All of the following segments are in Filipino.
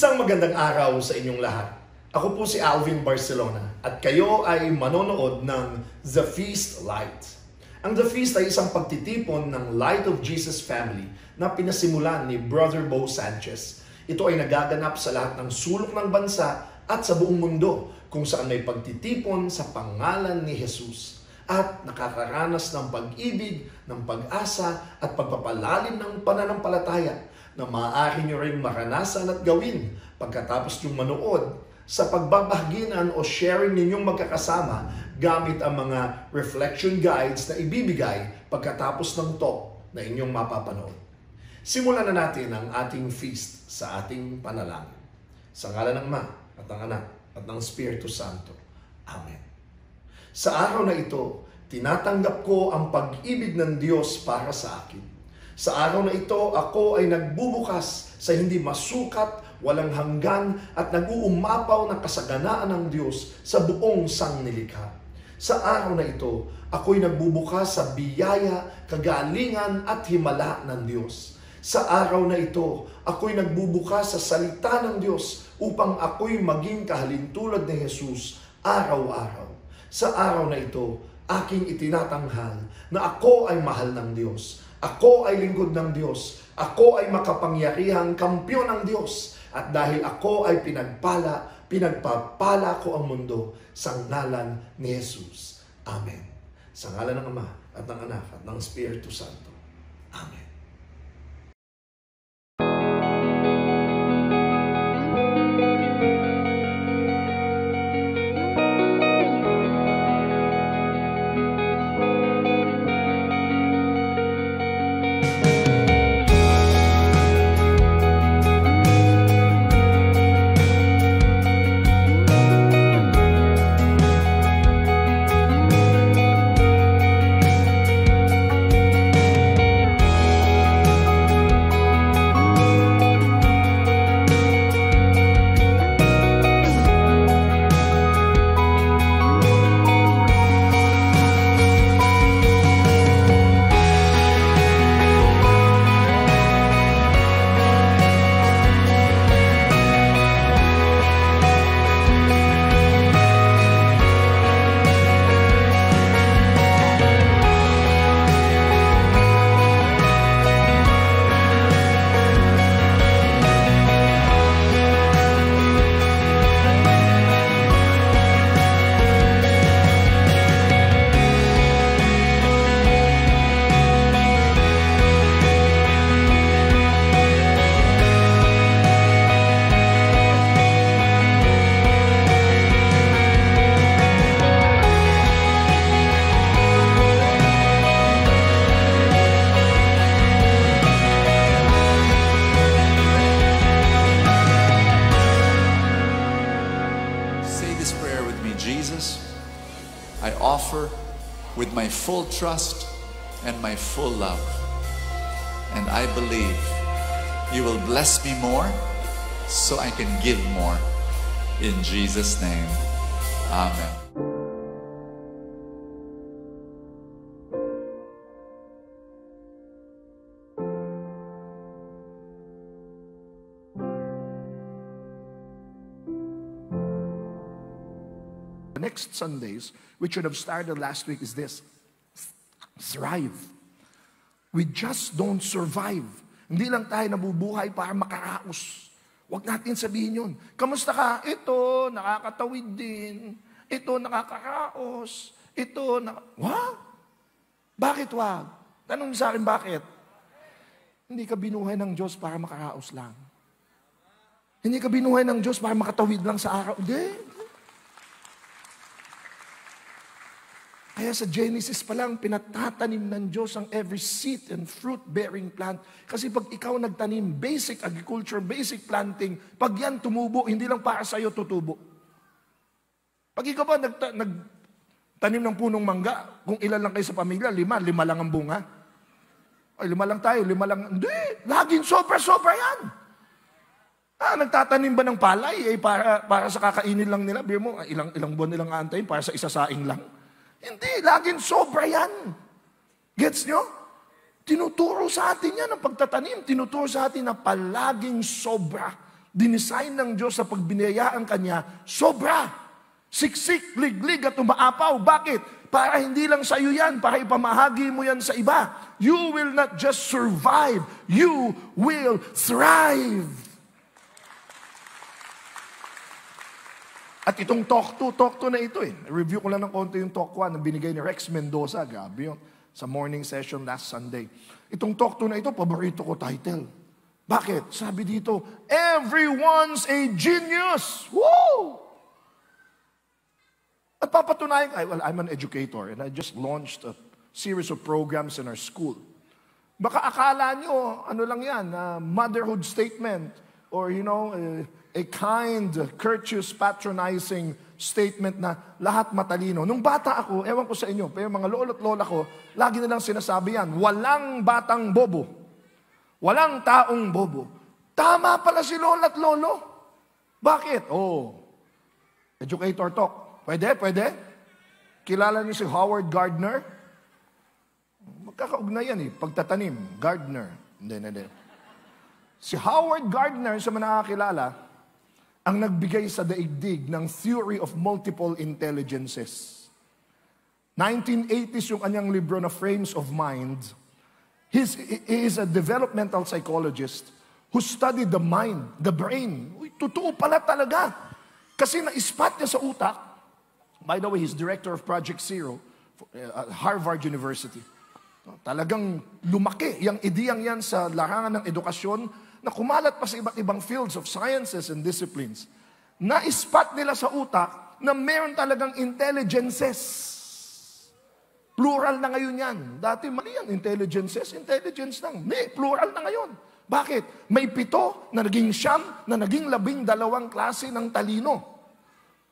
Isang magandang araw sa inyong lahat. Ako po si Alvin Barcelona at kayo ay manonood ng The Feast Light. Ang The Feast ay isang pagtitipon ng Light of Jesus Family na pinasimulan ni Brother Bo Sanchez. Ito ay nagaganap sa lahat ng sulok ng bansa at sa buong mundo kung saan may pagtitipon sa pangalan ni Jesus at nakakaranas ng pag-ibig, ng pag-asa at pagpapalalim ng pananampalataya na maaari nyo rin maranasan at gawin pagkatapos yung manood sa pagbabahaginan o sharing ninyong magkakasama gamit ang mga reflection guides na ibibigay pagkatapos ng talk na inyong mapapanood. Simulan na natin ang ating feast sa ating panalangin. Sa ngala ng Ma at ng Anak at ng Espiritu Santo. Amen. Sa araw na ito, tinatanggap ko ang pag-ibig ng Diyos para sa akin. Sa araw na ito, ako ay nagbubukas sa hindi masukat, walang hanggan at nag-uumapaw na kasaganaan ng Diyos sa buong sangnilikha. Sa araw na ito, ako'y nagbubukas sa biyaya, kagalingan at himala ng Diyos. Sa araw na ito, ako'y nagbubukas sa salita ng Diyos upang ako'y maging kahalintulad ni Jesus araw-araw. Sa araw na ito, aking itinatanghal na ako ay mahal ng Diyos. Ako ay lingkod ng Diyos. Ako ay makapangyarihang kampyon ng Diyos. At dahil ako ay pinagpala, pinagpapala ko ang mundo sa ngalan ni Jesus. Amen. Sa ngalan ng Ama at ng Anak at ng Espiritu Santo. Amen. With my full trust and my full love. And I believe you will bless me more so I can give more. In Jesus' name, Amen. Next Sundays, which should have started last week, is this thrive. We just don't survive. Hindi lang tayo nabubuhay para makaraos. Huwag natin sabihin yun. Kamusta ka? Ito, nakakatawid din. Ito, nakakaraos. Ito, na... Wag! Bakit wag? Tanong sa akin, bakit? Hindi ka binuhay ng Diyos para makaraos lang. Hindi ka binuhay ng Diyos para makatawid lang sa araw. Hindi. Kaya sa Genesis pa lang, pinatatanim ng Diyos ang every seed and fruit-bearing plant. Kasi pag ikaw nagtanim, basic agriculture, basic planting, pag yan tumubo, hindi lang para sa'yo tutubo. Pag ikaw ba nagta- nagtanim ng punong mangga, kung ilan lang kayo sa pamilya, lima, lima lang ang bunga. Ay, lima lang tayo, lima lang. Hindi, laging sobra-sobra yan. Ah, nagtatanim ba ng palay eh, para, para sa kakainin lang nila? Biro mo, ilang, ilang buwan nilang aantayin para sa isasaing lang. Hindi, laging sobra yan. Gets nyo? Tinuturo sa atin yan ang pagtatanim. Tinuturo sa atin na palaging sobra. Dinesign ng Diyos sa pagbinayaan kanya, sobra. Siksik, liglig at umaapaw. Bakit? Para hindi lang sa iyo yan, para ipamahagi mo yan sa iba. You will not just survive, you will thrive. At itong talk to, talk to na ito eh. Review ko lang ng konti yung talk 1 na binigay ni Rex Mendoza. Grabe yun. Sa morning session last Sunday. Itong talk to na ito, paborito ko title. Bakit? Sabi dito, everyone's a genius. Woo! At papatunayan, I, well, I'm an educator and I just launched a series of programs in our school. Baka akala nyo, ano lang yan, uh, motherhood statement or, you know, uh, a kind, courteous, patronizing statement na lahat matalino. Nung bata ako, ewan ko sa inyo, pero mga lolo at lola ko, lagi nilang sinasabi yan, walang batang bobo. Walang taong bobo. Tama pala si lola at lolo. Bakit? Oh, educator talk. Pwede, pwede. Kilala niyo si Howard Gardner? Magkakaugnay yan eh. Pagtatanim, Gardner. Hindi, hindi. Si Howard Gardner, sa mga nakakilala, ang nagbigay sa daigdig ng theory of multiple intelligences. 1980s yung kanyang libro na Frames of Mind. He's, he is a developmental psychologist who studied the mind, the brain. Uy, totoo pala talaga. Kasi na-spot niya sa utak. By the way, he's director of Project Zero at Harvard University. Talagang lumaki yung ideyang yan sa larangan ng edukasyon na kumalat pa sa iba't ibang fields of sciences and disciplines. Na-spot nila sa utak na meron talagang intelligences Plural na ngayon yan. Dati mali yan. Intelligences, intelligence lang. Hindi, plural na ngayon. Bakit? May pito na naging siyam, na naging labing dalawang klase ng talino.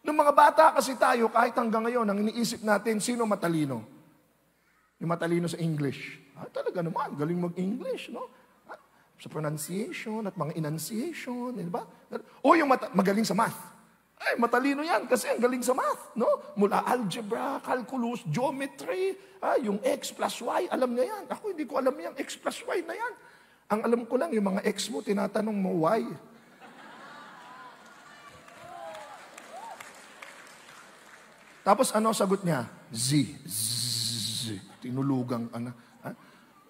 Nung mga bata kasi tayo, kahit hanggang ngayon, ang iniisip natin, sino matalino? Yung matalino sa English. Ah, talaga naman, galing mag-English, no? Sa pronunciation at mga enunciation, di ba? O yung magaling sa math. Ay, matalino yan kasi ang galing sa math, no? Mula algebra, calculus, geometry, ah, yung x plus y, alam niya yan. Ako hindi ko alam yan, x plus y na yan. Ang alam ko lang, yung mga x mo, tinatanong mo y. Tapos ano sagot niya? Z. Z. Tinulugang ano.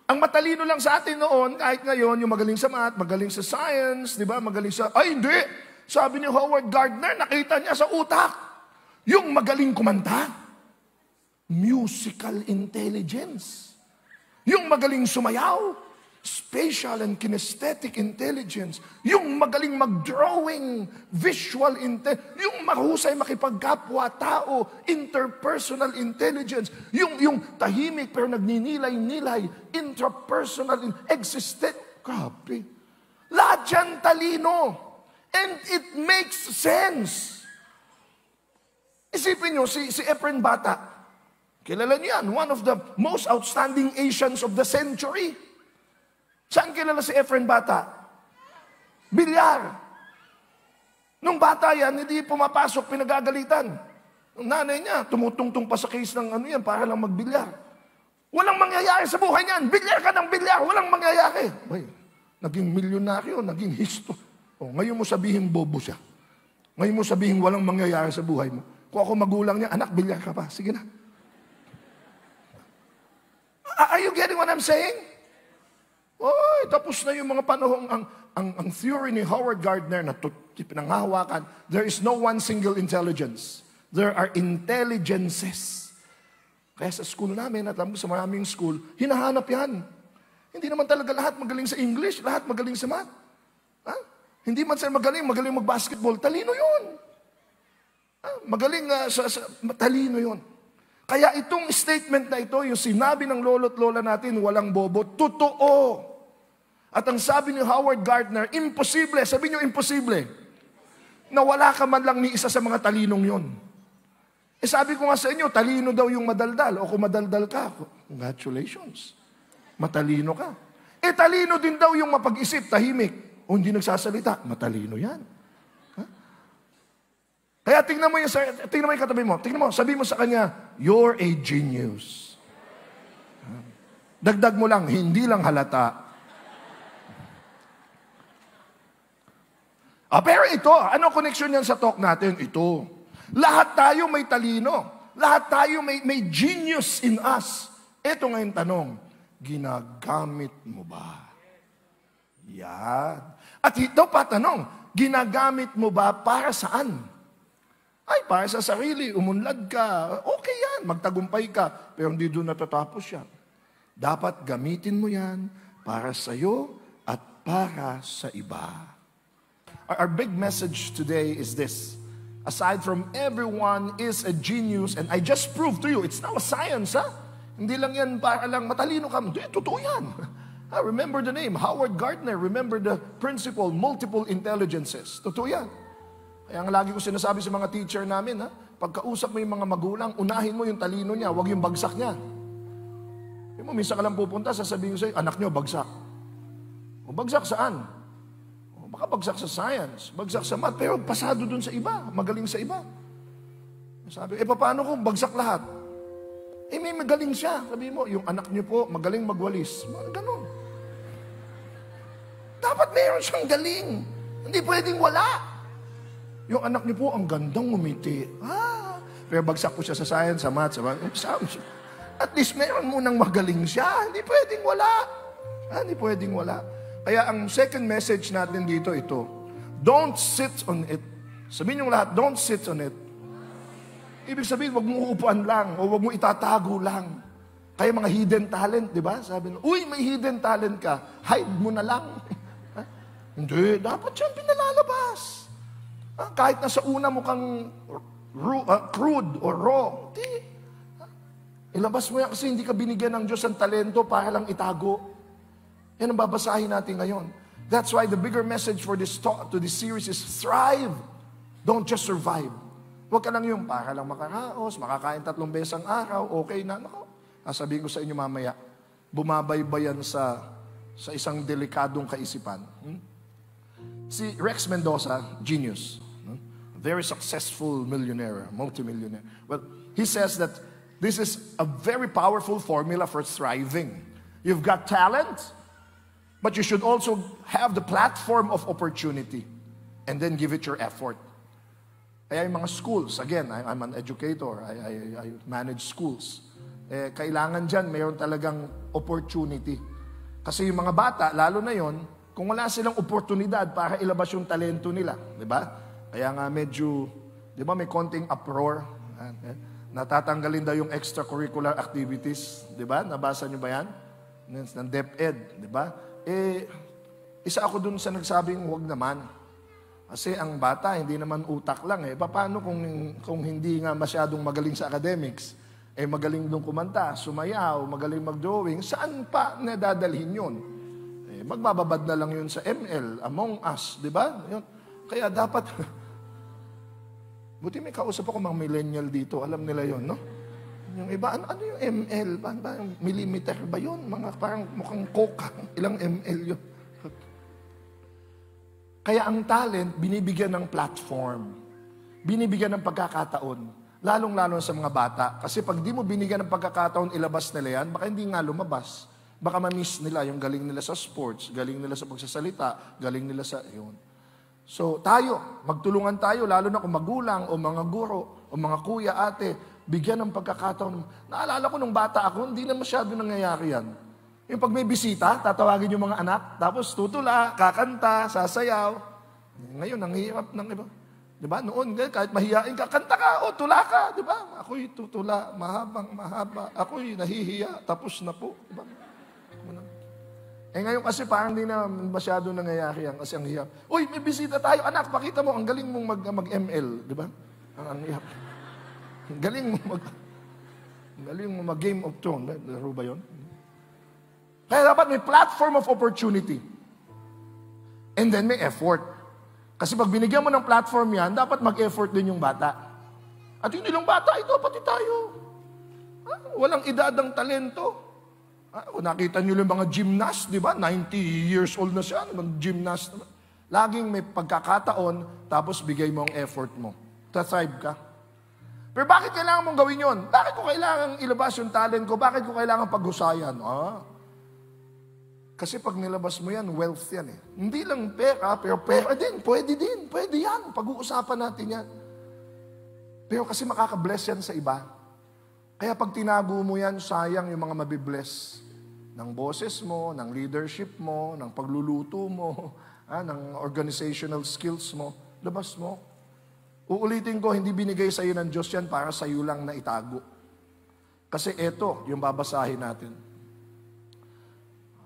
Ang matalino lang sa atin noon, kahit ngayon, yung magaling sa math, magaling sa science, di ba? Magaling sa, ay hindi! Sabi ni Howard Gardner, nakita niya sa utak, yung magaling kumanta, musical intelligence. Yung magaling sumayaw, spatial and kinesthetic intelligence. Yung magaling mag-drawing, visual intelligence. Yung mahusay makipagkapwa-tao, interpersonal intelligence. Yung, yung tahimik pero nagninilay-nilay, intrapersonal, existent. Grabe. Lahat yan talino. And it makes sense. Isipin nyo, si, si Efren Bata, kilala niyo yan, one of the most outstanding Asians of the century. Saan kilala si Efren Bata? Bilyar. Nung bata yan, hindi pumapasok, pinagagalitan. Ang nanay niya, tumutungtong pa sa case ng ano yan, para lang magbilyar. Walang mangyayari sa buhay niyan. Bilyar ka ng bilyar, walang mangyayari. Ay, naging milyonaryo, naging histo. Oh, ngayon mo sabihin bobo siya. Ngayon mo sabihin walang mangyayari sa buhay mo. Kung ako magulang niya, anak, bilyar ka pa. Sige na. Are you getting what I'm saying? Oy, tapos na yung mga panahong ang, ang, ang theory ni Howard Gardner na pinanghahawakan, there is no one single intelligence. There are intelligences. Kaya sa school namin, at sa maraming school, hinahanap yan. Hindi naman talaga lahat magaling sa English, lahat magaling sa math. Ha? Hindi man sila magaling, magaling mag-basketball, talino yun. Ah, magaling uh, sa, sa, talino yun. Kaya itong statement na ito, yung sinabi ng lolo't lola natin, walang bobo, totoo. At ang sabi ni Howard Gardner, imposible, sabi niyo imposible, na wala ka man lang ni isa sa mga talinong yon. Eh sabi ko nga sa inyo, talino daw yung madaldal. O kung madaldal ka, congratulations. Matalino ka. Eh talino din daw yung mapag-isip, tahimik o hindi nagsasalita, matalino yan. Kaya tingnan mo yung, tingnan mo yung katabi mo. Tingnan mo, sabi mo sa kanya, you're a genius. Dagdag mo lang, hindi lang halata. Ah, pero ito, ano connection yan sa talk natin? Ito. Lahat tayo may talino. Lahat tayo may, may genius in us. Ito ngayon tanong, ginagamit mo ba? Yan. At ito pa tanong, ginagamit mo ba para saan? Ay, para sa sarili, umunlad ka, okay yan, magtagumpay ka, pero hindi doon natatapos yan. Dapat gamitin mo yan para sa iyo at para sa iba. Our, big message today is this. Aside from everyone is a genius, and I just proved to you, it's now a science, ha? Hindi lang yan para lang matalino ka. Hindi, totoo yan. Ah, remember the name, Howard Gardner. Remember the principle, multiple intelligences. Totoo yan. Kaya ang lagi ko sinasabi sa mga teacher namin, ha, pagkausap mo yung mga magulang, unahin mo yung talino niya, huwag yung bagsak niya. Yung mo, minsan ka lang pupunta, sasabihin ko sa'yo, anak niyo, bagsak. O bagsak saan? O, baka bagsak sa science, bagsak sa math, pero pasado dun sa iba, magaling sa iba. Sabi, eh paano kung bagsak lahat? Eh may magaling siya. Sabi mo, yung anak niyo po, magaling magwalis. Mga ganun. Dapat meron siyang galing. Hindi pwedeng wala. Yung anak niyo po, ang gandang umiti. Ah, pero bagsak po siya sa science, sa math, sa math. At least meron munang magaling siya. Hindi pwedeng wala. Ah, hindi pwedeng wala. Kaya ang second message natin dito, ito. Don't sit on it. Sabihin yung lahat, don't sit on it. Ibig sabihin, wag mo uupuan lang o wag mo itatago lang. Kaya mga hidden talent, di ba? Sabi nyo, uy, may hidden talent ka. Hide mo na lang. Hindi, dapat yan pinalalabas. Ah, kahit na sa una ru- ah, crude or raw, hindi. Ah, ilabas mo yan kasi hindi ka binigyan ng Diyos ng talento para lang itago. Yan ang babasahin natin ngayon. That's why the bigger message for this talk, to this series is thrive. Don't just survive. Huwag ka lang yung para lang makaraos, makakain tatlong beses ang araw, okay na. Nako, sasabihin ko sa inyo mamaya, bumabaybayan sa, sa isang delikadong kaisipan. Hmm? Si Rex Mendoza, genius. Very successful millionaire, multimillionaire. Well, he says that this is a very powerful formula for thriving. You've got talent, but you should also have the platform of opportunity and then give it your effort. Kaya yung mga schools, again, I, I'm an educator, I, I, I manage schools. Eh, kailangan dyan, mayroon talagang opportunity. Kasi yung mga bata, lalo na yon, kung wala silang oportunidad para ilabas yung talento nila, di ba? Kaya nga medyo, di ba may konting uproar. Eh, natatanggalin daw yung extracurricular activities, di ba? Nabasa niyo ba yan? Ng DepEd, di ba? Eh, isa ako dun sa nagsabing huwag naman. Kasi ang bata, hindi naman utak lang eh. Paano kung, kung hindi nga masyadong magaling sa academics? Eh magaling dong kumanta, sumayaw, magaling mag-drawing, saan pa nadadalhin yun? Eh, magbababad na lang yun sa ML, Among Us, di ba? Yun. Kaya dapat, buti may kausap ako mga millennial dito, alam nila yon no? Yung iba, ano, ano yung ML? Ba, ba, millimeter ba yun? Mga parang mukhang coke, ilang ML yun? Kaya ang talent, binibigyan ng platform. Binibigyan ng pagkakataon. Lalong-lalo sa mga bata. Kasi pag di mo binigyan ng pagkakataon, ilabas nila yan, baka hindi nga lumabas. Baka ma-miss nila yung galing nila sa sports, galing nila sa pagsasalita, galing nila sa yun. So tayo, magtulungan tayo, lalo na kung magulang o mga guro o mga kuya, ate, bigyan ng pagkakataon. Naalala ko nung bata ako, hindi na masyado nangyayari yan. Yung pag may bisita, tatawagin yung mga anak, tapos tutula, kakanta, sasayaw. Ngayon, ang hirap ng iba. Di ba? Noon, kahit mahihain ka, kanta ka o tula ka. Di ba? Ako'y tutula, mahabang mahaba. Ako'y nahihiya, tapos na po. Di ba? Eh ngayon kasi parang hindi na masyado nangyayari yan kasi ang hirap. Uy, may bisita tayo. Anak, pakita mo, ang galing mong mag, mag-ML. Di ba? Ang, ang hirap. Ang galing mo mag... Ang galing mo mag-Game of Thrones. Laro ba yun? Kaya dapat may platform of opportunity. And then may effort. Kasi pag binigyan mo ng platform yan, dapat mag-effort din yung bata. At hindi lang bata, ito pati tayo. Ah, walang edad ang talento. Ah, nakita nyo yung mga gymnast, di ba? 90 years old na siya, mga gymnast. Laging may pagkakataon, tapos bigay mo ang effort mo. Tathrive ka. Pero bakit kailangan mong gawin yon? Bakit ko kailangan ilabas yung talent ko? Bakit ko kailangan paghusayan? Ah, Kasi pag nilabas mo yan, wealth yan eh. Hindi lang pera, pero pera din. Pwede din. Pwede yan. Pag-uusapan natin yan. Pero kasi makakabless yan sa iba. Kaya pag tinago mo yan, sayang yung mga mabibless ng boses mo, ng leadership mo, ng pagluluto mo, ah, ng organizational skills mo. Labas mo. Uulitin ko, hindi binigay sa iyo ng Diyos yan para sa iyo lang na itago. Kasi ito, yung babasahin natin.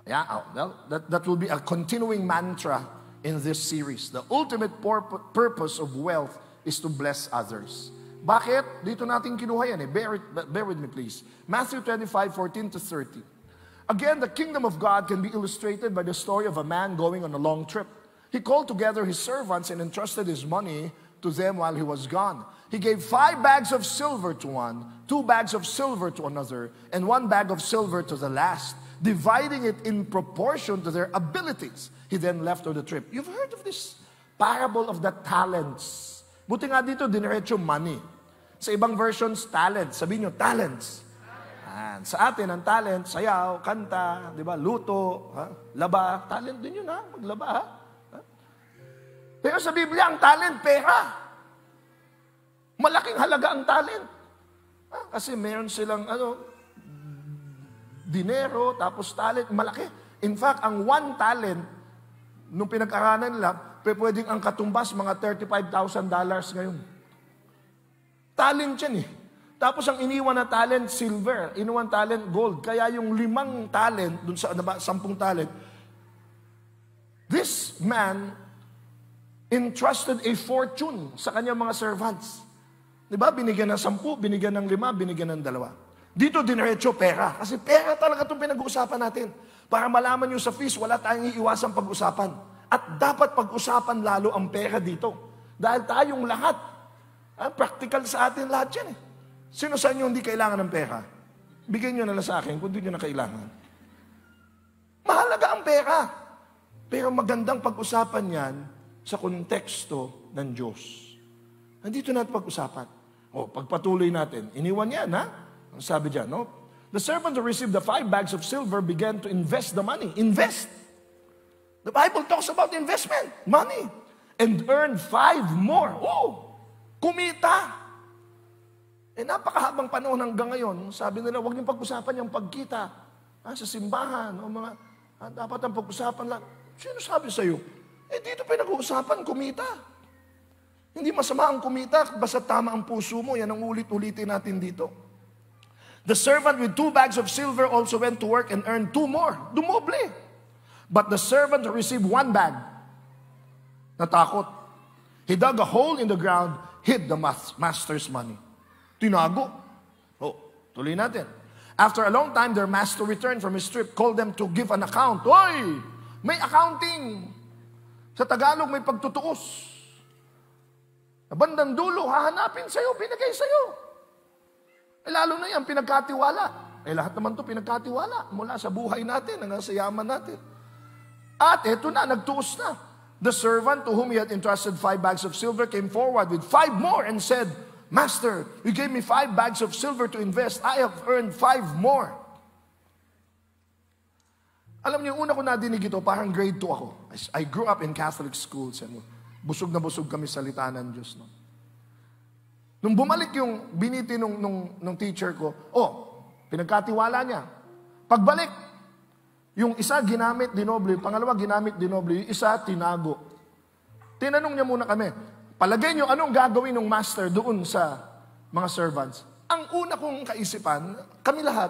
Yeah, oh, well, that, that will be a continuing mantra in this series. The ultimate pur- purpose of wealth is to bless others. Bakit? Dito natin kinuha yan eh. Bear, it, bear with me please. Matthew 25, 14 to 30. Again, the kingdom of God can be illustrated by the story of a man going on a long trip. He called together his servants and entrusted his money to them while he was gone. He gave five bags of silver to one, two bags of silver to another, and one bag of silver to the last dividing it in proportion to their abilities. He then left on the trip. You've heard of this parable of the talents. Buti nga dito, dinerecho money. Sa ibang versions, talents. Sabihin nyo, talents. And sa atin, ang talent, sayaw, kanta, di ba, luto, ha? laba. Talent din yun, ha? Maglaba, ha? ha? Pero sa Biblia, ang talent, pera. Malaking halaga ang talent. Ha? Kasi meron silang, ano, dinero, tapos talent, malaki. In fact, ang one talent, nung pinag-aralan nila, pwedeng ang katumbas, mga $35,000 ngayon. Talent yan eh. Tapos ang iniwan na talent, silver. Iniwan talent, gold. Kaya yung limang talent, dun sa ano ba, sampung talent, this man entrusted a fortune sa kanyang mga servants. Di ba? Binigyan ng sampu, binigyan ng lima, binigyan ng dalawa. Dito dinerecho pera. Kasi pera talaga itong pinag-uusapan natin. Para malaman nyo sa fees, wala tayong iiwasang pag-usapan. At dapat pag-usapan lalo ang pera dito. Dahil tayong lahat, ah, practical sa atin lahat yan eh. Sino sa inyo hindi kailangan ng pera? Bigyan nyo na lang sa akin kung hindi nyo na kailangan. Mahalaga ang pera. Pero magandang pag-usapan yan sa konteksto ng Diyos. Nandito natin pag-usapan. O, pagpatuloy natin. Iniwan yan, ha? Ang sabi dyan, no? The servant who received the five bags of silver began to invest the money. Invest. The Bible talks about investment, money. And earned five more. Oh, kumita. Eh, napakahabang panahon hanggang ngayon, sabi nila, huwag niyong pag-usapan yung pagkita ha, sa simbahan o mga, ha, dapat ang pag-usapan lang. Sino sabi sa iyo? Eh, dito pinag-uusapan, kumita. Hindi masama ang kumita, basta tama ang puso mo, yan ang ulit-ulitin natin dito. The servant with two bags of silver also went to work and earned two more. Dumoble. But the servant received one bag, natakot. He dug a hole in the ground, hid the master's money. Tinago. Oh, tuloy natin. After a long time, their master returned from his trip, called them to give an account. Hoy! May accounting! Sa Tagalog, may pagtutuos. Bandang dulo, hahanapin sa'yo, binigay sa'yo. Eh, lalo na yan, pinagkatiwala. Eh lahat naman to pinagkatiwala mula sa buhay natin hanggang sa yaman natin. At eto na, nagtuos na. The servant to whom he had entrusted five bags of silver came forward with five more and said, Master, you gave me five bags of silver to invest. I have earned five more. Alam niyo, una ko nadinig ito, parang grade 2 ako. I grew up in Catholic schools and busog na busog kami sa litanan Diyos. No? Nung bumalik yung biniti nung, nung, nung teacher ko, oh, pinagkatiwala niya. Pagbalik, yung isa ginamit dinoble, pangalawa ginamit dinoble, yung isa tinago. Tinanong niya muna kami, palagay niyo anong gagawin ng master doon sa mga servants? Ang una kong kaisipan, kami lahat,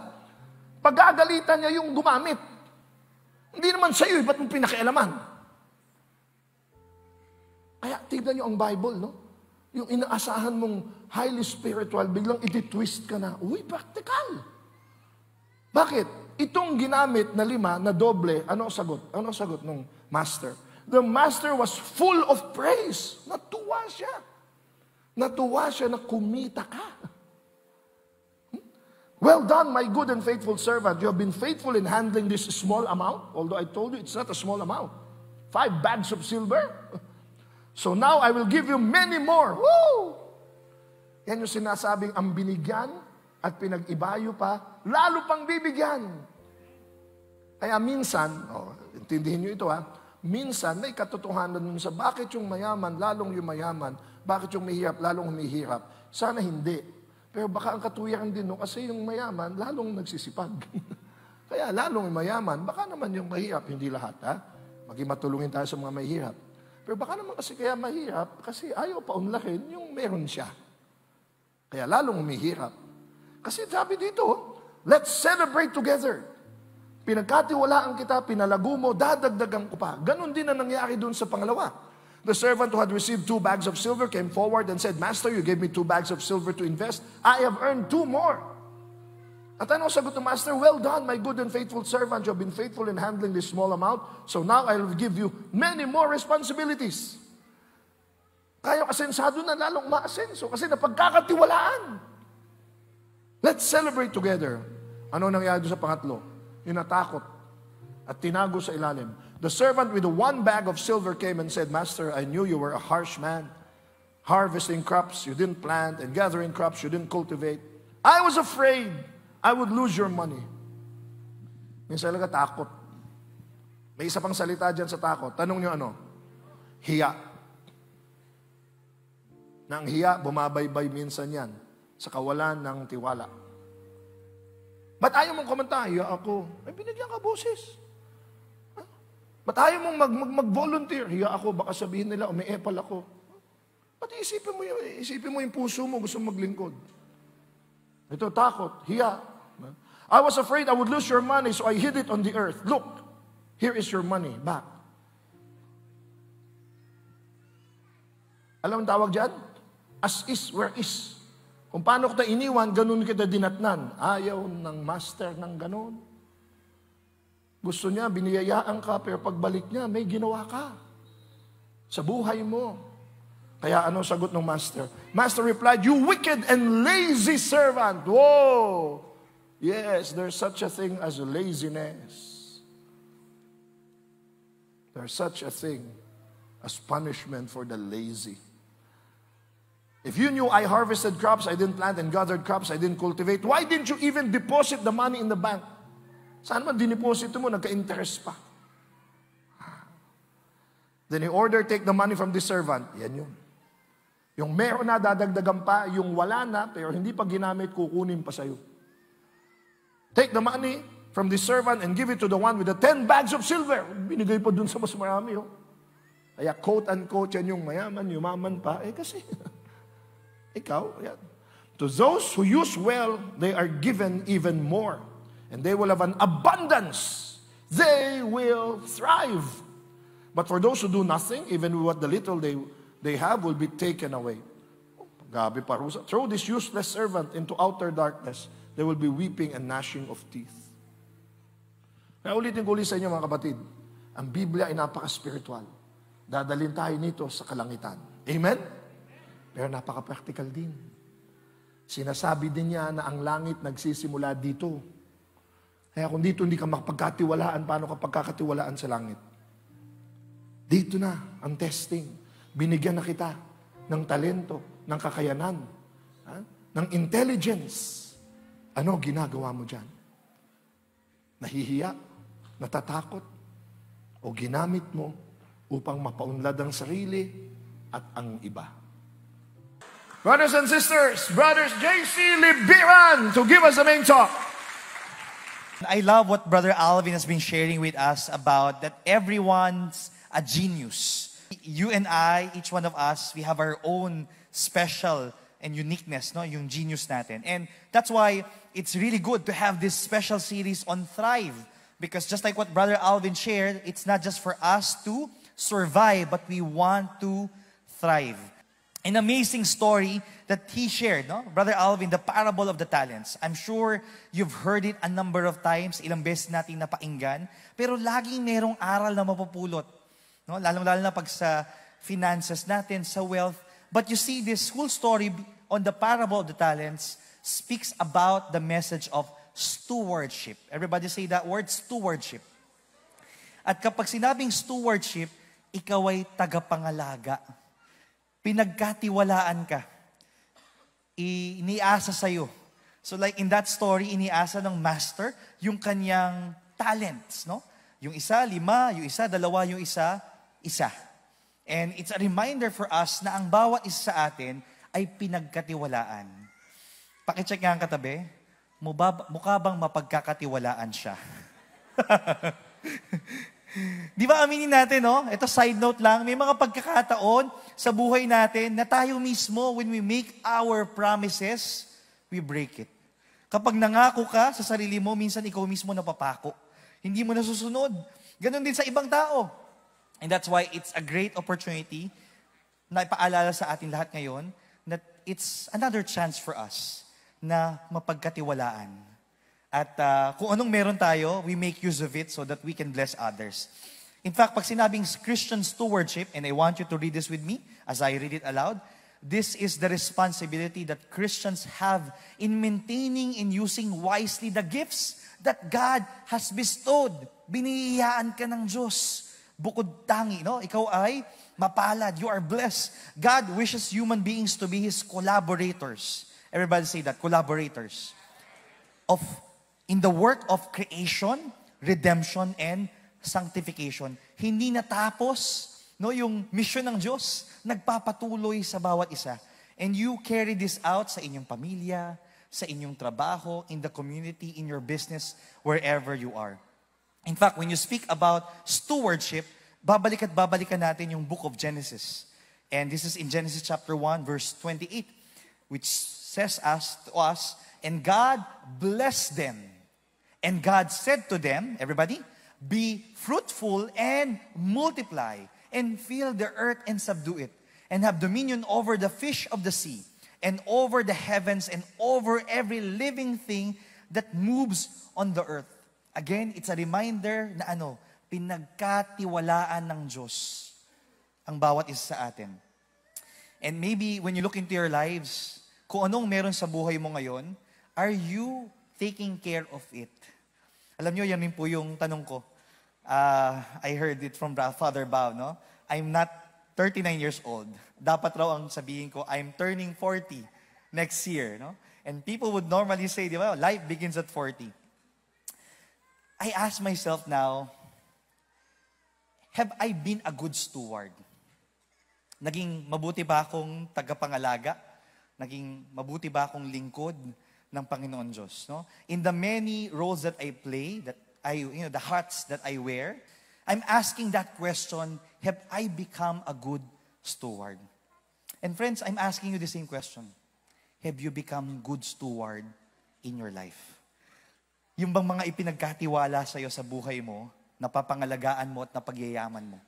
pagagalitan niya yung gumamit. Hindi naman sa iyo, ba't mo pinakialaman? Kaya tignan niyo ang Bible, no? Yung inaasahan mong highly spiritual, biglang iti-twist ka na, uy, practical. Bakit? Itong ginamit na lima, na doble, ano sagot? Ano sagot ng master? The master was full of praise. Natuwa siya. Natuwa siya na kumita ka. Hmm? Well done, my good and faithful servant. You have been faithful in handling this small amount, although I told you it's not a small amount. Five bags of silver. So now I will give you many more. Woo! Yan yung sinasabing ang binigyan at pinag-ibayo pa, lalo pang bibigyan. Kaya minsan, oh, intindihin nyo ito ha, minsan may katotohanan nun sa bakit yung mayaman, lalong yung mayaman, bakit yung mahirap, lalong humihirap. Sana hindi. Pero baka ang katuwiran din no, kasi yung mayaman, lalong nagsisipag. Kaya lalong yung mayaman, baka naman yung mahirap, hindi lahat ha. Maging matulungin tayo sa mga mahirap. Pero baka naman kasi kaya mahirap, kasi ayaw pa unlakin yung meron siya. Kaya lalong humihirap. Kasi sabi dito, let's celebrate together. Pinagkatiwalaan kita, pinalago mo, dadagdagan ko pa. Ganon din ang nangyari dun sa pangalawa. The servant who had received two bags of silver came forward and said, Master, you gave me two bags of silver to invest. I have earned two more. At ano sagot ng master? Well done, my good and faithful servant. You have been faithful in handling this small amount. So now I will give you many more responsibilities. Kaya asensado na lalong maasenso kasi napagkakatiwalaan. Let's celebrate together. Ano nangyari sa pangatlo? Yung natakot at tinago sa ilalim. The servant with the one bag of silver came and said, Master, I knew you were a harsh man. Harvesting crops you didn't plant and gathering crops you didn't cultivate. I was afraid I would lose your money. Minsan talaga takot. May isa pang salita dyan sa takot. Tanong nyo ano? Hiya. Nang hiya, bumabaybay minsan yan sa kawalan ng tiwala. Ba't ayaw mong kumanta? Hiya ako. May binigyan ka boses. Ha? Ba't ayaw mong mag, mag, mag-volunteer? Hiya ako, baka sabihin nila, umiepal ako. Ba't isipin mo, yung, isipin mo yung puso mo, gusto maglingkod? Ito, takot, hiya. I was afraid I would lose your money, so I hid it on the earth. Look, here is your money back. Alam ang tawag dyan? As is, where is. Kung paano kita iniwan, ganun kita dinatnan. Ayaw ng master ng ganun. Gusto niya, biniyayaan ka, pero pagbalik niya, may ginawa ka. Sa buhay mo. Kaya ano sagot ng master? Master replied, You wicked and lazy servant. Whoa! Yes, there's such a thing as laziness. There's such a thing as punishment for the lazy. If you knew I harvested crops I didn't plant and gathered crops I didn't cultivate, why didn't you even deposit the money in the bank? Saan man diniposito mo, nagka-interest pa. Then he ordered, take the money from the servant. Yan yun. Yung meron na, dadagdagan pa. Yung wala na, pero hindi pa ginamit, kukunin pa sa'yo. Take the money from the servant and give it to the one with the 10 bags of silver. Binigay pa dun sa mas marami. Oh. Kaya quote unquote yan yung mayaman, yumaman pa. Eh kasi Ikaw, yan. To those who use well, they are given even more. And they will have an abundance. They will thrive. But for those who do nothing, even what the little they, they have will be taken away. Gabi parusa. Throw this useless servant into outer darkness. There will be weeping and gnashing of teeth. Kaya ulitin ko ulit sa inyo mga kapatid, ang Biblia ay napaka-spiritual. Dadalhin tayo nito sa kalangitan. Amen? Pero napaka-practical din. Sinasabi din niya na ang langit nagsisimula dito. Kaya kung dito hindi ka makapagkatiwalaan, paano ka pagkakatiwalaan sa langit? Dito na ang testing. Binigyan na kita ng talento, ng kakayanan, ha? ng intelligence. Ano ginagawa mo dyan? Nahihiya? Natatakot? O ginamit mo upang mapaunlad ang sarili at ang iba? Brothers and sisters, Brothers JC Libiran to give us the main talk. I love what Brother Alvin has been sharing with us about that everyone's a genius. You and I, each one of us, we have our own special and uniqueness, no? Yung genius natin. And that's why it's really good to have this special series on Thrive. Because just like what Brother Alvin shared, it's not just for us to survive, but we want to thrive. An amazing story that he shared, no? Brother Alvin, the parable of the talents. I'm sure you've heard it a number of times, ilang beses nating napainggan, pero laging merong aral na mapupulot. No? Lalong-lalo na pag sa finances natin, sa wealth. But you see, this whole story on the parable of the talents speaks about the message of stewardship. Everybody say that word, stewardship. At kapag sinabing stewardship, ikaw ay tagapangalaga pinagkatiwalaan ka. Iniasa sa'yo. So like in that story, iniasa ng master yung kanyang talents, no? Yung isa, lima, yung isa, dalawa, yung isa, isa. And it's a reminder for us na ang bawat isa sa atin ay pinagkatiwalaan. Pakicheck nga ang katabi, mukha, bang mapagkakatiwalaan siya? Di ba aminin natin, no? Ito side note lang, may mga pagkakataon sa buhay natin na tayo mismo, when we make our promises, we break it. Kapag nangako ka sa sarili mo, minsan ikaw mismo napapako. Hindi mo nasusunod. Ganon din sa ibang tao. And that's why it's a great opportunity na ipaalala sa atin lahat ngayon that it's another chance for us na mapagkatiwalaan at uh, kung anong meron tayo, we make use of it so that we can bless others. In fact, pag sinabing Christian stewardship, and I want you to read this with me as I read it aloud, this is the responsibility that Christians have in maintaining and using wisely the gifts that God has bestowed. Biniyayaan ka ng Diyos. Bukod tangi, no? Ikaw ay mapalad. You are blessed. God wishes human beings to be His collaborators. Everybody say that, collaborators. Of in the work of creation, redemption, and sanctification. Hindi natapos no, yung mission ng Diyos. Nagpapatuloy sa bawat isa. And you carry this out sa inyong pamilya, sa inyong trabaho, in the community, in your business, wherever you are. In fact, when you speak about stewardship, babalik at babalikan natin yung book of Genesis. And this is in Genesis chapter 1, verse 28, which says us to us, and God blessed them. And God said to them, everybody, be fruitful and multiply and fill the earth and subdue it and have dominion over the fish of the sea and over the heavens and over every living thing that moves on the earth. Again, it's a reminder na ano, pinagkatiwalaan ng Diyos ang bawat isa sa atin. And maybe when you look into your lives, kung anong meron sa buhay mo ngayon, are you taking care of it? Alam nyo, yan po yung tanong ko. Uh, I heard it from Father Bao, no? I'm not 39 years old. Dapat raw ang sabihin ko, I'm turning 40 next year, no? And people would normally say, di ba, life begins at 40. I ask myself now, have I been a good steward? Naging mabuti ba akong tagapangalaga? Naging mabuti ba akong lingkod ng Panginoon Diyos? No? In the many roles that I play, that I, you know, the hats that I wear, I'm asking that question, have I become a good steward? And friends, I'm asking you the same question. Have you become good steward in your life? Yung bang mga ipinagkatiwala sa'yo sa buhay mo, napapangalagaan mo at napagyayaman mo.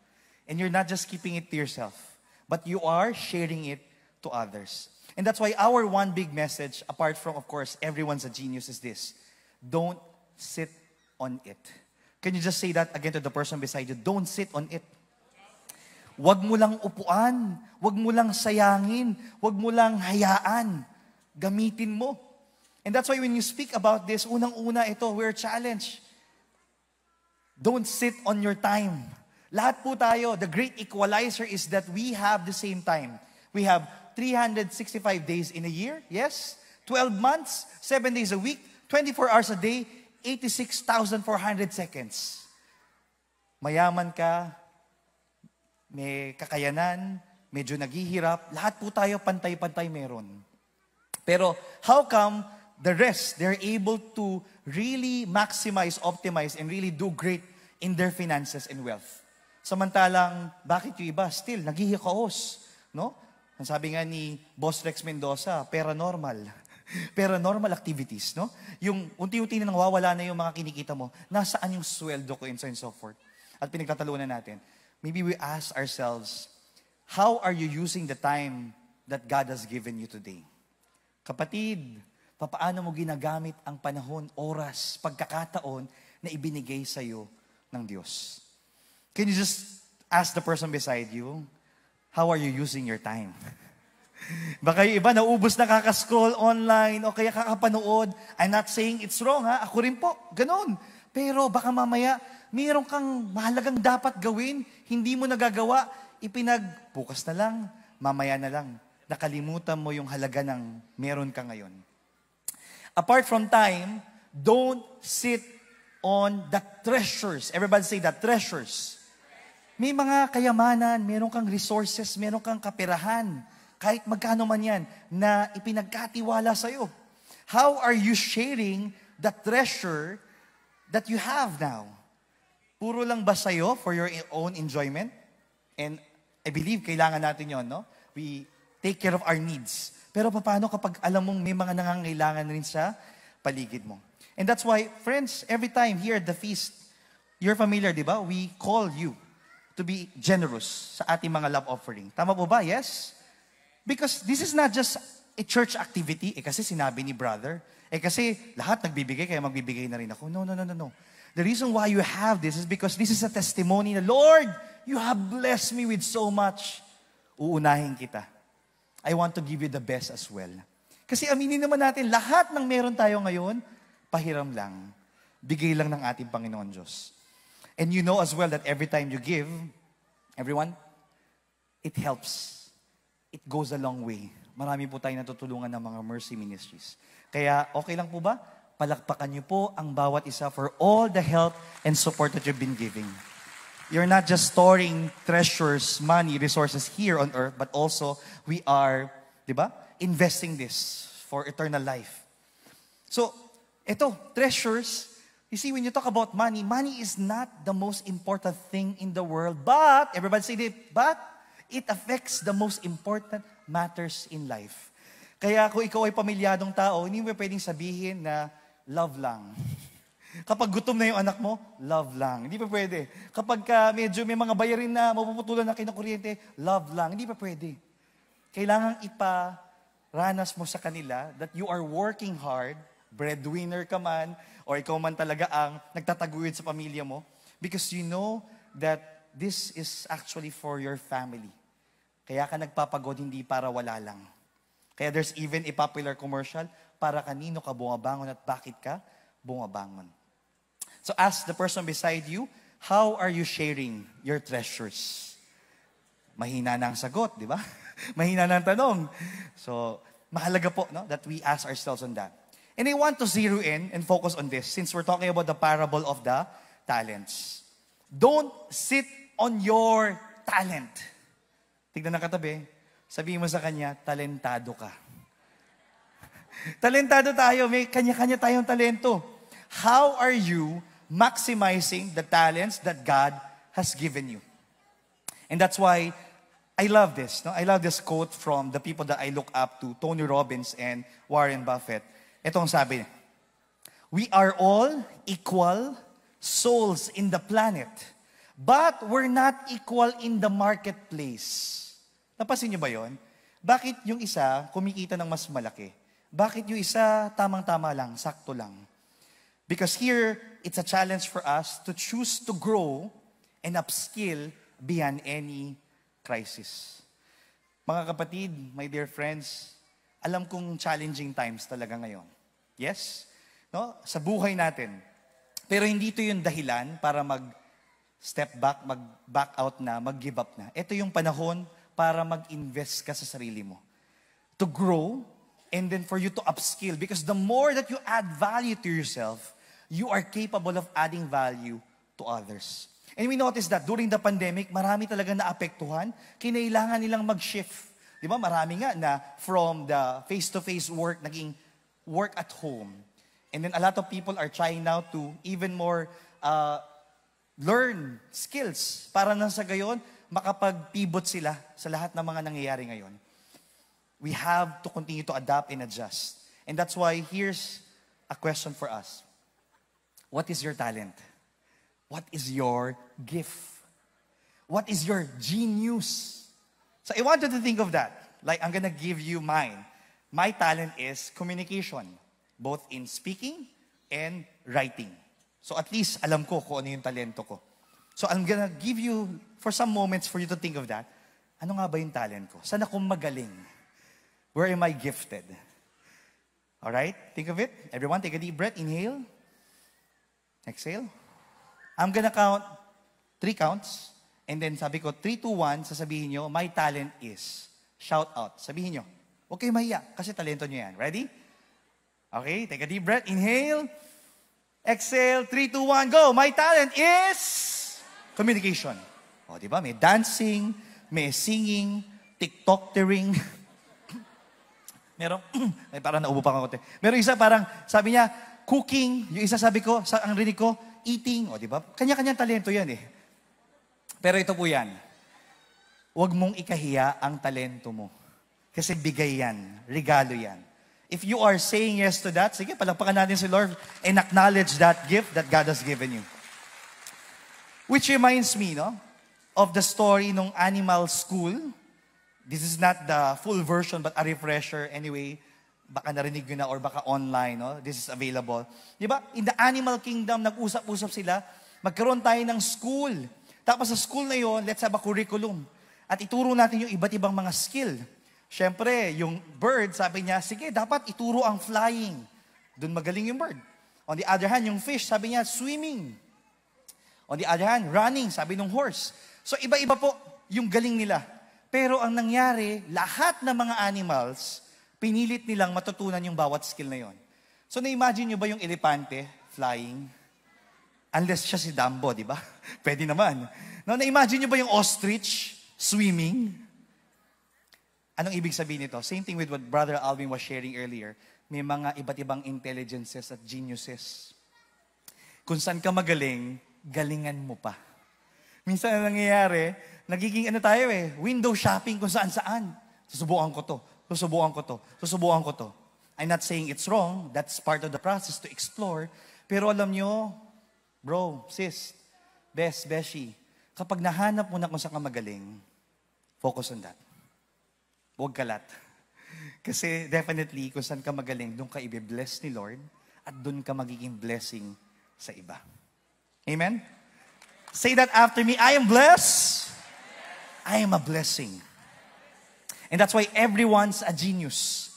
And you're not just keeping it to yourself, but you are sharing it to others. And that's why our one big message, apart from, of course, everyone's a genius, is this. Don't sit on it. Can you just say that again to the person beside you? Don't sit on it. Huwag mo lang upuan. Huwag mo lang sayangin. Huwag mo lang hayaan. Gamitin mo. And that's why when you speak about this, unang-una ito, we're challenged. Don't sit on your time. Lahat po tayo, the great equalizer is that we have the same time. We have 365 days in a year, yes? 12 months, 7 days a week, 24 hours a day, 86,400 seconds. Mayaman ka, may kakayanan, medyo naghihirap, lahat po tayo pantay-pantay meron. Pero how come the rest, they're able to really maximize, optimize, and really do great in their finances and wealth? Samantalang, bakit yung iba still naghihikaos, no? Ang sabi nga ni Boss Rex Mendoza, paranormal. paranormal activities, no? Yung unti-unti na nawawala na yung mga kinikita mo, nasaan yung sweldo ko and so and so forth. At pinagtatalunan natin. Maybe we ask ourselves, how are you using the time that God has given you today? Kapatid, papaano mo ginagamit ang panahon, oras, pagkakataon na ibinigay sa iyo ng Diyos? Can you just ask the person beside you, how are you using your time? Baka yung iba naubos na kakascroll online o kaya kakapanood. I'm not saying it's wrong ha. Ako rin po. Ganon. Pero baka mamaya, mayroon kang mahalagang dapat gawin, hindi mo nagagawa, ipinagbukas na lang, mamaya na lang. Nakalimutan mo yung halaga ng meron ka ngayon. Apart from time, don't sit on the treasures. Everybody say the treasures. May mga kayamanan, meron kang resources, meron kang kapirahan, kahit magkano man yan, na ipinagkatiwala sa'yo. How are you sharing the treasure that you have now? Puro lang ba sa'yo for your own enjoyment? And I believe kailangan natin yon, no? We take care of our needs. Pero paano kapag alam mong may mga nangangailangan rin sa paligid mo? And that's why, friends, every time here at the feast, you're familiar, di ba? We call you to be generous sa ating mga love offering. Tama po ba? Yes? Because this is not just a church activity. Eh kasi sinabi ni brother. Eh kasi lahat nagbibigay, kaya magbibigay na rin ako. No, no, no, no, no. The reason why you have this is because this is a testimony na, Lord, you have blessed me with so much. Uunahin kita. I want to give you the best as well. Kasi aminin naman natin, lahat ng meron tayo ngayon, pahiram lang. Bigay lang ng ating Panginoon Diyos. And you know as well that every time you give, everyone, it helps. It goes a long way. Marami po tayong natutulungan ng mga mercy ministries. Kaya okay lang po ba? Palakpakan niyo po ang bawat isa for all the help and support that you've been giving. You're not just storing treasures, money, resources here on earth, but also we are, di ba, investing this for eternal life. So, ito, treasures, You see, when you talk about money, money is not the most important thing in the world, but, everybody say it, but it affects the most important matters in life. Kaya kung ikaw ay pamilyadong tao, hindi mo pwedeng sabihin na love lang. Kapag gutom na yung anak mo, love lang. Hindi pa pwede. Kapag ka medyo may mga bayarin na mapuputulan na kinakuryente, love lang. Hindi pa pwede. Kailangan iparanas mo sa kanila that you are working hard, breadwinner ka man, or ikaw man talaga ang nagtataguyod sa pamilya mo because you know that this is actually for your family. Kaya ka nagpapagod hindi para wala lang. Kaya there's even a popular commercial para kanino ka bumabangon at bakit ka bumabangon. So ask the person beside you, how are you sharing your treasures? Mahina na ang sagot, di ba? Mahina na ang tanong. So, mahalaga po no, that we ask ourselves on that. And I want to zero in and focus on this since we're talking about the parable of the talents. Don't sit on your talent. Tignan na katabi. Sabihin mo sa kanya, talentado ka. talentado tayo. May kanya-kanya tayong talento. How are you maximizing the talents that God has given you? And that's why I love this. No? I love this quote from the people that I look up to, Tony Robbins and Warren Buffett. Ito ang sabi. We are all equal souls in the planet. But we're not equal in the marketplace. Napasin niyo ba yon? Bakit yung isa kumikita ng mas malaki? Bakit yung isa tamang-tama lang, sakto lang? Because here, it's a challenge for us to choose to grow and upskill beyond any crisis. Mga kapatid, my dear friends, alam kong challenging times talaga ngayon. Yes? No? Sa buhay natin. Pero hindi ito yung dahilan para mag step back, mag back out na, mag give up na. Ito yung panahon para mag-invest ka sa sarili mo. To grow and then for you to upskill because the more that you add value to yourself, you are capable of adding value to others. And we notice that during the pandemic, marami talaga naapektuhan, kinailangan nilang mag-shift. Di ba? Marami nga na from the face-to-face work, naging work at home. And then a lot of people are trying now to even more uh, learn skills para nang sa gayon, makapag-pivot sila sa lahat ng mga nangyayari ngayon. We have to continue to adapt and adjust. And that's why here's a question for us. What is your talent? What is your gift? What is your genius? So I want you to think of that. Like, I'm gonna give you mine. My talent is communication, both in speaking and writing. So at least alam ko kung ano yung talento ko. So I'm gonna give you, for some moments, for you to think of that. Ano nga ba yung talent ko? Saan ako magaling? Where am I gifted? Alright? Think of it. Everyone, take a deep breath. Inhale. Exhale. I'm gonna count three counts. And then sabi ko, 3, 2, 1, sasabihin nyo, my talent is. Shout out. Sabihin nyo. Huwag kayo mahiya kasi talento nyo yan. Ready? Okay, take a deep breath. Inhale. Exhale, 3, 2, 1, go. My talent is communication. O, di ba? May dancing, may singing, TikTok-tering. Meron, ay parang naubo pa ako. Meron isa parang, sabi niya, cooking. Yung isa sabi ko, sa, ang rinig ko, eating. O, di ba? Kanya-kanyang talento yan eh. Pero ito po yan. Huwag mong ikahiya ang talento mo. Kasi bigay yan. Regalo yan. If you are saying yes to that, sige, palakpakan natin si Lord and acknowledge that gift that God has given you. Which reminds me, no, of the story ng animal school. This is not the full version, but a refresher anyway. Baka narinig nyo na or baka online, no? This is available. Di ba? In the animal kingdom, nag-usap-usap sila, magkaroon tayo ng school. Tapos sa school na yon, let's have a curriculum. At ituro natin yung iba't ibang mga skill. Siyempre, yung bird, sabi niya, sige, dapat ituro ang flying. Doon magaling yung bird. On the other hand, yung fish, sabi niya, swimming. On the other hand, running, sabi ng horse. So iba-iba po yung galing nila. Pero ang nangyari, lahat ng mga animals, pinilit nilang matutunan yung bawat skill na yon. So na-imagine nyo ba yung elepante flying? Unless siya si Dumbo, di ba? Pwede naman. Now, na-imagine nyo ba yung ostrich swimming? Anong ibig sabihin nito? Same thing with what Brother Alvin was sharing earlier. May mga iba't ibang intelligences at geniuses. Kung saan ka magaling, galingan mo pa. Minsan na nangyayari, nagiging ano tayo eh, window shopping kung saan saan. Susubukan ko to, susubukan ko to, susubukan ko to. I'm not saying it's wrong, that's part of the process to explore. Pero alam nyo, bro, sis, best, beshi, kapag nahanap mo na kung saan ka magaling, focus on that. Huwag kalat. Kasi definitely, kung saan ka magaling, doon ka i-bless ni Lord at doon ka magiging blessing sa iba. Amen? Say that after me. I am blessed. I am a blessing. And that's why everyone's a genius.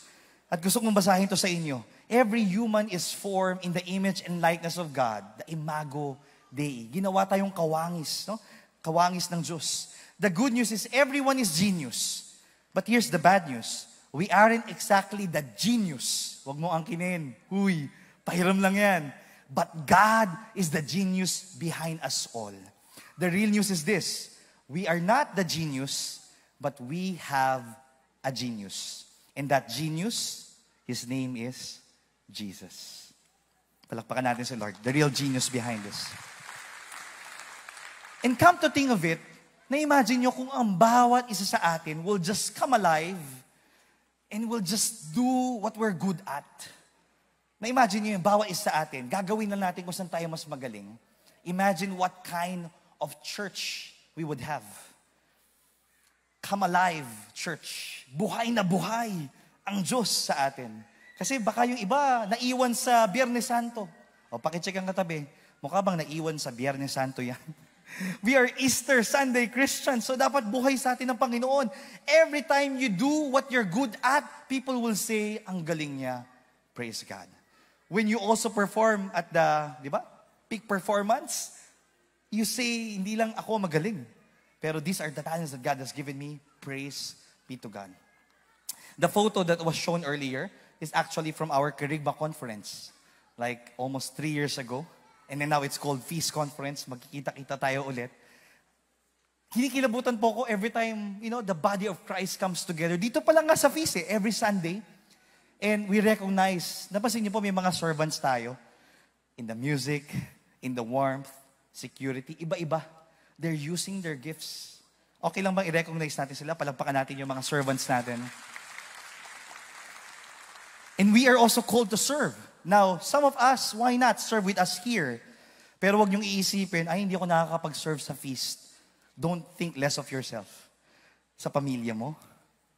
At gusto kong basahin to sa inyo. Every human is formed in the image and likeness of God, the imago Dei. Ginawa tayong kawangis, no? Kawangis ng Diyos. The good news is everyone is genius. But here's the bad news. We aren't exactly the genius. Huwag mo angkinin. Huy, pahiram lang yan. But God is the genius behind us all. The real news is this. We are not the genius, but we have a genius. And that genius, his name is Jesus. Palakpakan natin si Lord. The real genius behind this. And come to think of it, na-imagine nyo kung ang bawat isa sa atin will just come alive and will just do what we're good at. Na-imagine nyo yung bawat isa sa atin, gagawin na natin kung saan tayo mas magaling. Imagine what kind of church we would have. Come alive, church. Buhay na buhay ang Diyos sa atin. Kasi baka yung iba, naiwan sa Biyernes Santo. O, pakicheck ang katabi. Mukha bang naiwan sa Biyernes Santo yan? We are Easter Sunday Christians, so dapat buhay sa atin ng Panginoon. Every time you do what you're good at, people will say, ang galing niya. Praise God. When you also perform at the, di ba, peak performance, you say, hindi lang ako magaling. Pero these are the talents that God has given me. Praise be to God. The photo that was shown earlier is actually from our Kerigma conference, like almost three years ago. And then now it's called Feast Conference. Magkikita-kita tayo ulit. Hinikilabutan po ko every time, you know, the body of Christ comes together. Dito pa lang nga sa feast eh, every Sunday. And we recognize, napansin niyo po may mga servants tayo. In the music, in the warmth, security, iba-iba. They're using their gifts. Okay lang bang i-recognize natin sila? Palagpakan natin yung mga servants natin. And we are also called to serve. Now, some of us, why not serve with us here? Pero wag niyong iisipin, ay hindi ako nakakapag-serve sa feast. Don't think less of yourself. Sa pamilya mo,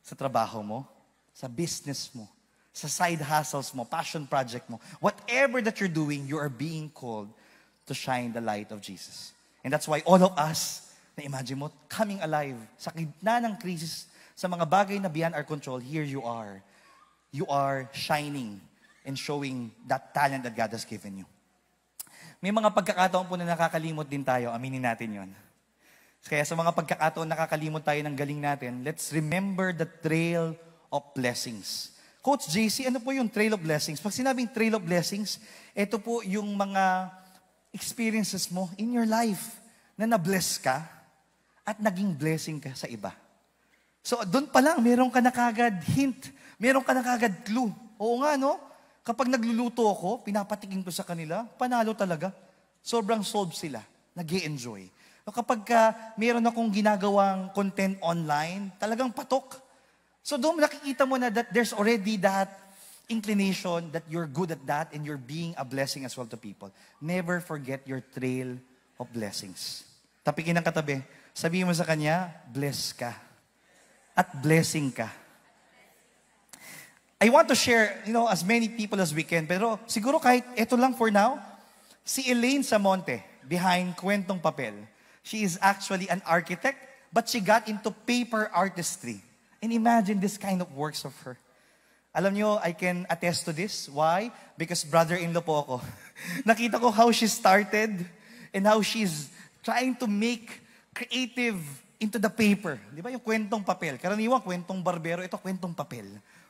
sa trabaho mo, sa business mo, sa side hustles mo, passion project mo, whatever that you're doing, you are being called to shine the light of Jesus. And that's why all of us, na imagine mo, coming alive, sa gitna ng crisis, sa mga bagay na beyond our control, here you are. You are shining and showing that talent that God has given you. May mga pagkakataon po na nakakalimot din tayo, aminin natin yon. Kaya sa mga pagkakataon nakakalimot tayo ng galing natin, let's remember the trail of blessings. Coach JC, ano po yung trail of blessings? Pag sinabing trail of blessings, ito po yung mga experiences mo in your life na na-bless ka at naging blessing ka sa iba. So, doon pa lang, meron ka na kagad hint. Meron ka na kagad clue. Oo nga, no? Kapag nagluluto ako, pinapatikin ko sa kanila, panalo talaga. Sobrang solve sila. nag enjoy kapag ka meron akong ginagawang content online, talagang patok. So doon nakikita mo na that there's already that inclination that you're good at that and you're being a blessing as well to people. Never forget your trail of blessings. Tapikin ang katabi. Sabihin mo sa kanya, bless ka. At blessing ka. I want to share, you know, as many people as we can. Pero siguro kahit ito lang for now, si Elaine Samonte, behind Kwentong Papel, she is actually an architect, but she got into paper artistry. And imagine this kind of works of her. Alam nyo, I can attest to this. Why? Because brother-in-law po ako. Nakita ko how she started and how she's trying to make creative into the paper. Di ba yung kwentong papel? Karaniwan, kwentong barbero. Ito, kwentong papel.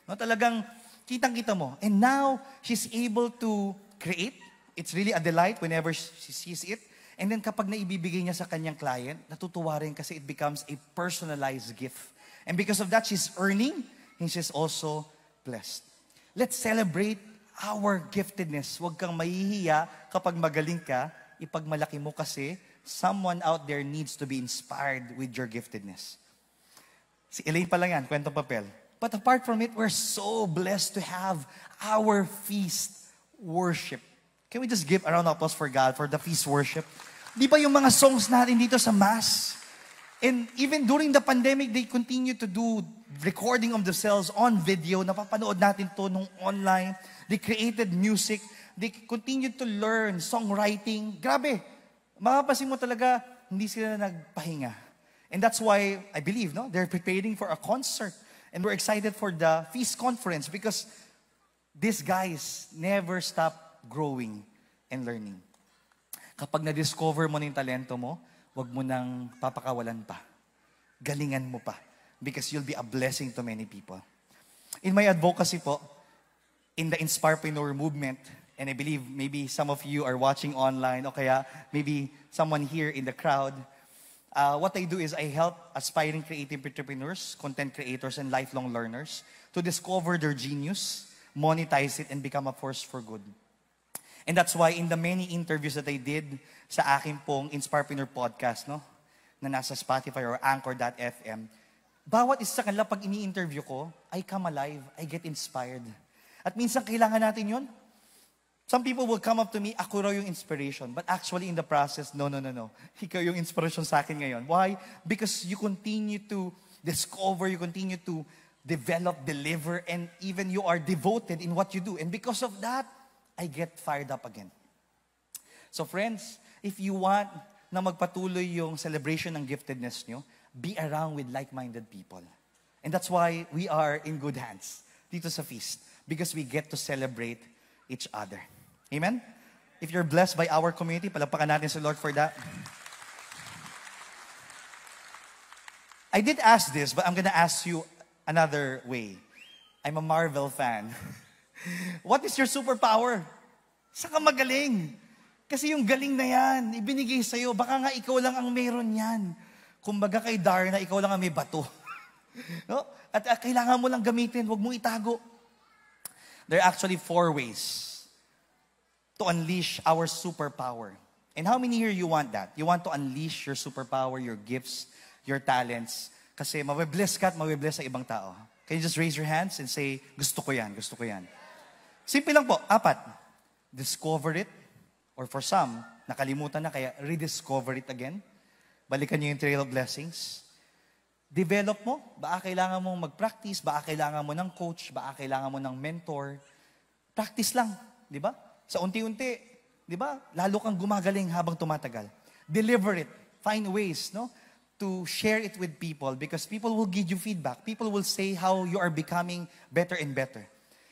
No, talagang kitang-kita mo. And now, she's able to create. It's really a delight whenever she sees it. And then kapag naibibigay niya sa kanyang client, natutuwa rin kasi it becomes a personalized gift. And because of that, she's earning and she's also blessed. Let's celebrate our giftedness. Huwag kang mahihiya kapag magaling ka, ipagmalaki mo kasi someone out there needs to be inspired with your giftedness. Si Elaine pa lang yan, kwentong papel. But apart from it, we're so blessed to have our feast worship. Can we just give a round of applause for God for the feast worship? Di ba yung mga songs natin dito sa Mass? And even during the pandemic, they continue to do recording of themselves on video. Napapanood natin to nung online. They created music. They continue to learn songwriting. Grabe. Mapapasin mo talaga, hindi sila nagpahinga. And that's why, I believe, no? They're preparing for a concert. And we're excited for the Feast Conference because these guys never stop growing and learning. Kapag na-discover mo na yung talento mo, wag mo nang papakawalan pa. Galingan mo pa. Because you'll be a blessing to many people. In my advocacy po, in the Inspirepreneur movement, and I believe maybe some of you are watching online, o kaya maybe someone here in the crowd, uh, what I do is I help aspiring creative entrepreneurs, content creators, and lifelong learners to discover their genius, monetize it, and become a force for good. And that's why in the many interviews that I did sa akin pong Inspirepreneur podcast, no? Na nasa Spotify or Anchor.fm, bawat isa sa kanila pag ini-interview ko, I come alive, I get inspired. At minsan kailangan natin yon. Some people will come up to me, ako raw yung inspiration. But actually in the process, no, no, no, no. Ikaw yung inspiration sa akin ngayon. Why? Because you continue to discover, you continue to develop, deliver, and even you are devoted in what you do. And because of that, I get fired up again. So friends, if you want na magpatuloy yung celebration ng giftedness nyo, be around with like-minded people. And that's why we are in good hands dito sa feast. Because we get to celebrate each other. Amen? If you're blessed by our community, palagpakan natin sa Lord for that. I did ask this, but I'm gonna ask you another way. I'm a Marvel fan. What is your superpower? Saan ka magaling? Kasi yung galing na yan, ibinigay sa'yo, baka nga ikaw lang ang meron yan. Kumbaga kay Darna, ikaw lang ang may bato. no? At uh, kailangan mo lang gamitin, huwag mong itago. There are actually four ways to unleash our superpower. And how many here you want that? You want to unleash your superpower, your gifts, your talents. Kasi mabibless ka at mabibless sa ibang tao. Can you just raise your hands and say, gusto ko yan, gusto ko yan. Simple lang po, apat. Discover it, or for some, nakalimutan na, kaya rediscover it again. Balikan niyo yung trail of blessings. Develop mo. Baka kailangan mong mag-practice, baka kailangan mo ng coach, baka kailangan mo ng mentor. Practice lang, di ba? Sa unti-unti, di ba? Lalo kang gumagaling habang tumatagal. Deliver it. Find ways, no? To share it with people because people will give you feedback. People will say how you are becoming better and better.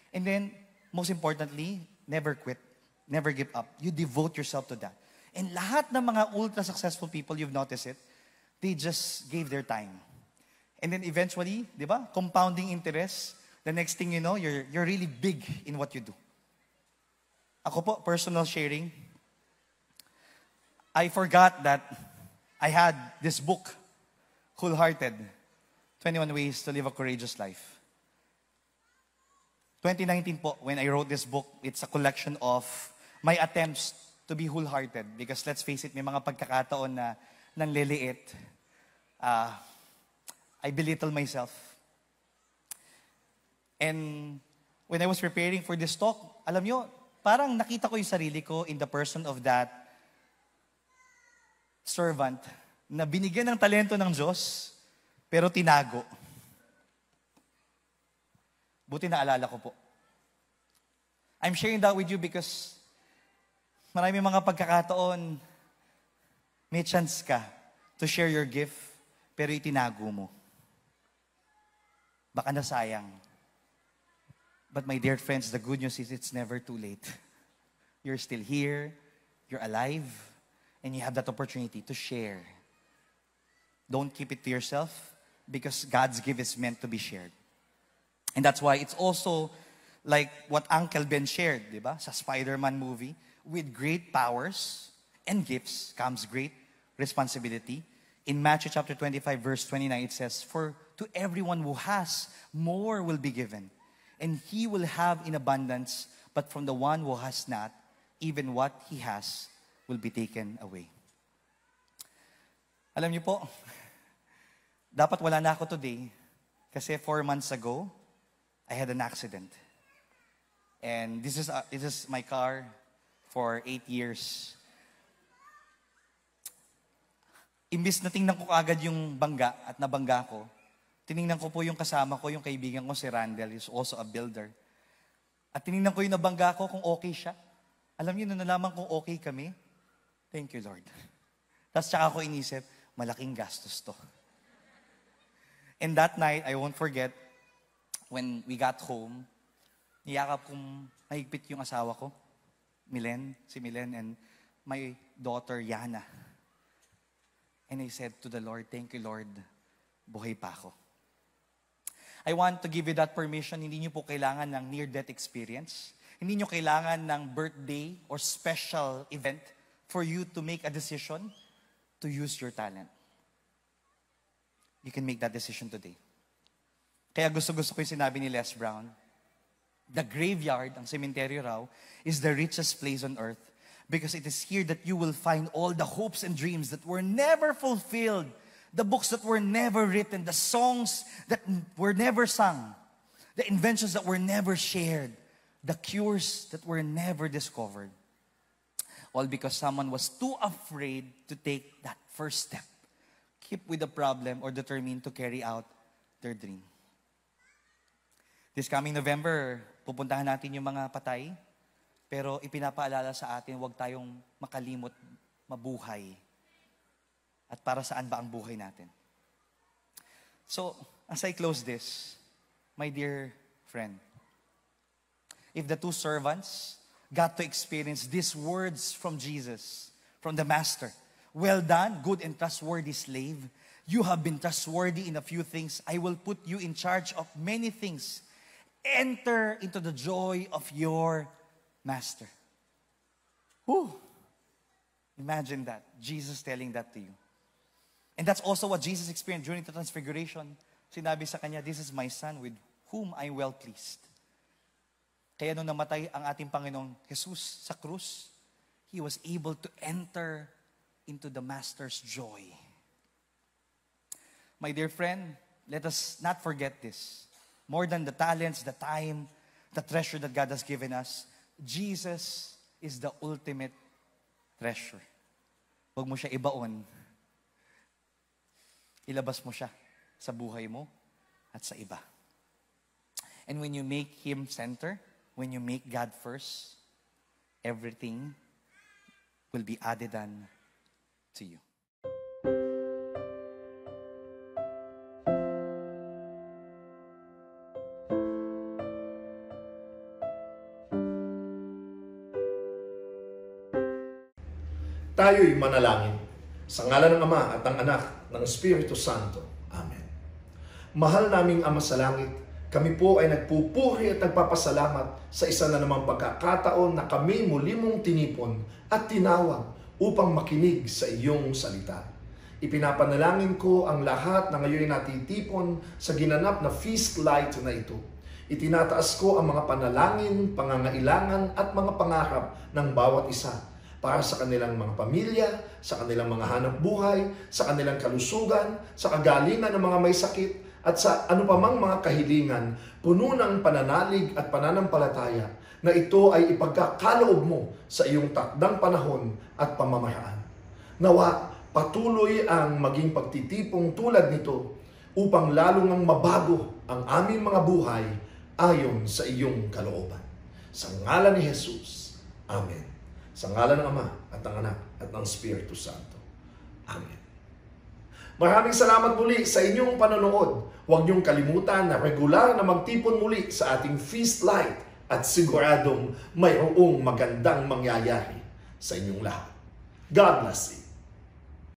And then, most importantly, never quit. Never give up. You devote yourself to that. And lahat ng mga ultra successful people, you've noticed it, they just gave their time. And then eventually, di ba, compounding interest, the next thing you know, you're, you're really big in what you do. Ako po, personal sharing, I forgot that I had this book, Wholehearted, 21 Ways to Live a Courageous Life. 2019 po, when I wrote this book, it's a collection of my attempts to be wholehearted. Because let's face it, may mga pagkakataon na nanliliit. Uh, I belittle myself. And when I was preparing for this talk, alam nyo, parang nakita ko yung sarili ko in the person of that servant na binigyan ng talento ng Diyos, pero tinago. Buti na alala ko po. I'm sharing that with you because marami mga pagkakataon, may chance ka to share your gift, pero itinago mo. Baka nasayang. But my dear friends, the good news is it's never too late. You're still here, you're alive, and you have that opportunity to share. Don't keep it to yourself because God's gift is meant to be shared. And that's why it's also like what Uncle Ben shared, di ba? Sa Spider-Man movie, with great powers and gifts comes great responsibility. In Matthew chapter 25 verse 29 it says, "For to everyone who has, more will be given, and he will have in abundance, but from the one who has not, even what he has will be taken away." Alam niyo po, dapat wala na ako today kasi four months ago, I had an accident. And this is, uh, this is my car for eight years. Imbis na tingnan ko agad yung bangga at nabangga ko, tiningnan ko po yung kasama ko, yung kaibigan ko si Randall, is also a builder. At tiningnan ko yung nabangga ko kung okay siya. Alam niyo, na nalaman kung okay kami, thank you Lord. Tapos tsaka ako inisip, malaking gastos to. And that night, I won't forget, when we got home, niyakap kong mahigpit yung asawa ko, Milen, si Milen, and my daughter, Yana. And I said to the Lord, thank you Lord, buhay pa ako. I want to give you that permission. Hindi niyo po kailangan ng near-death experience. Hindi niyo kailangan ng birthday or special event for you to make a decision to use your talent. You can make that decision today. Kaya gusto-gusto ko yung sinabi ni Les Brown. The graveyard, ang cemetery raw, is the richest place on earth because it is here that you will find all the hopes and dreams that were never fulfilled, the books that were never written, the songs that were never sung, the inventions that were never shared, the cures that were never discovered. All because someone was too afraid to take that first step, keep with the problem, or determined to carry out their dream. This coming November, pupuntahan natin yung mga patay, pero ipinapaalala sa atin, huwag tayong makalimot mabuhay. At para saan ba ang buhay natin? So, as I close this, my dear friend, if the two servants got to experience these words from Jesus, from the Master, Well done, good and trustworthy slave. You have been trustworthy in a few things. I will put you in charge of many things. Enter into the joy of your master. Whew. Imagine that. Jesus telling that to you. And that's also what Jesus experienced during the transfiguration. Sinabi sa kanya, this is my son with whom I am well pleased. Kaya nung namatay ang ating Panginoong Jesus sa krus, He was able to enter into the Master's joy. My dear friend, let us not forget this. More than the talents, the time, the treasure that God has given us, Jesus is the ultimate treasure. Huwag mo siya ibaon. Ilabas mo siya sa buhay mo at sa iba. And when you make Him center, when you make God first, everything will be added on to you. Tayo'y manalangin. Sa ngalan ng Ama at ng Anak ng Espiritu Santo. Amen. Mahal naming Ama sa Langit, Kami po ay nagpupuri at nagpapasalamat sa isa na namang pagkakataon na kami muli mong tinipon at tinawag upang makinig sa iyong salita. Ipinapanalangin ko ang lahat na ngayon natitipon sa ginanap na feast light na ito. Itinataas ko ang mga panalangin, pangangailangan at mga pangarap ng bawat isa para sa kanilang mga pamilya, sa kanilang mga hanap buhay, sa kanilang kalusugan, sa kagalingan ng mga may sakit, at sa anupamang mga kahilingan, puno ng pananalig at pananampalataya na ito ay ipagkakaloob mo sa iyong takdang panahon at pamamaraan. Nawa, patuloy ang maging pagtitipong tulad nito upang lalong ang mabago ang aming mga buhay ayon sa iyong kalooban. Sa ngalan ni Jesus. Amen. Sa ngalan ng Ama at ng Anak at ng Espiritu Santo. Amen. Maraming salamat muli sa inyong panonood. Huwag niyong kalimutan na regular na magtipon muli sa ating feast light at siguradong mayroong magandang mangyayari sa inyong lahat. God bless you.